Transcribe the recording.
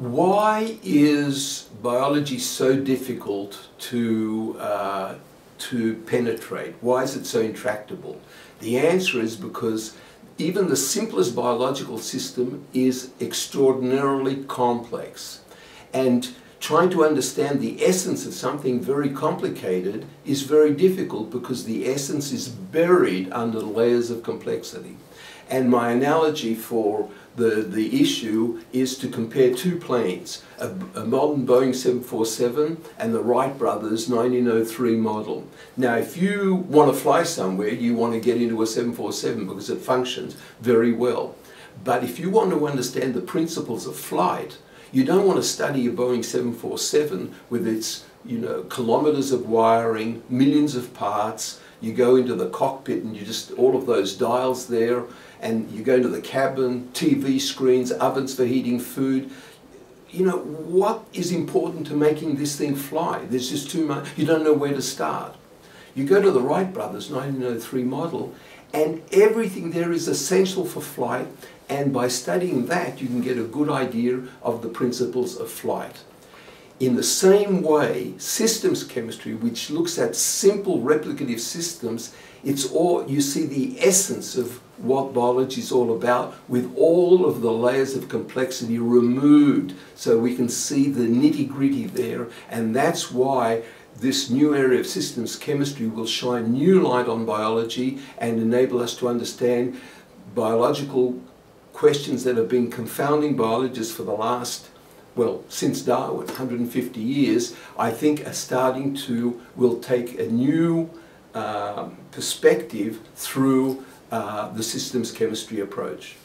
Why is biology so difficult to, uh, to penetrate? Why is it so intractable? The answer is because even the simplest biological system is extraordinarily complex. And trying to understand the essence of something very complicated is very difficult because the essence is buried under layers of complexity. And my analogy for the, the issue is to compare two planes, a, a, modern Boeing 747 and the Wright brothers 1903 model. Now if you want to fly somewhere, you want to get into a 747 because it functions very well. But if you want to understand the principles of flight, you don't want to study a Boeing 747 with its you know, kilometers of wiring, millions of parts. You go into the cockpit and you just, all of those dials there, and you go into the cabin, TV screens, ovens for heating food. You know, what is important to making this thing fly? There's just too much, you don't know where to start. You go to the Wright brothers 1903 model, and everything there is essential for flight, and by studying that, you can get a good idea of the principles of flight. In the same way, systems chemistry, which looks at simple replicative systems, it's all, you see the essence of what biology is all about with all of the layers of complexity removed so we can see the nitty gritty there and that's why this new area of systems chemistry will shine new light on biology and enable us to understand biological questions that have been confounding biologists for the last well, since Darwin, 150 years, I think are starting to, will take a new uh, perspective through uh, the systems chemistry approach.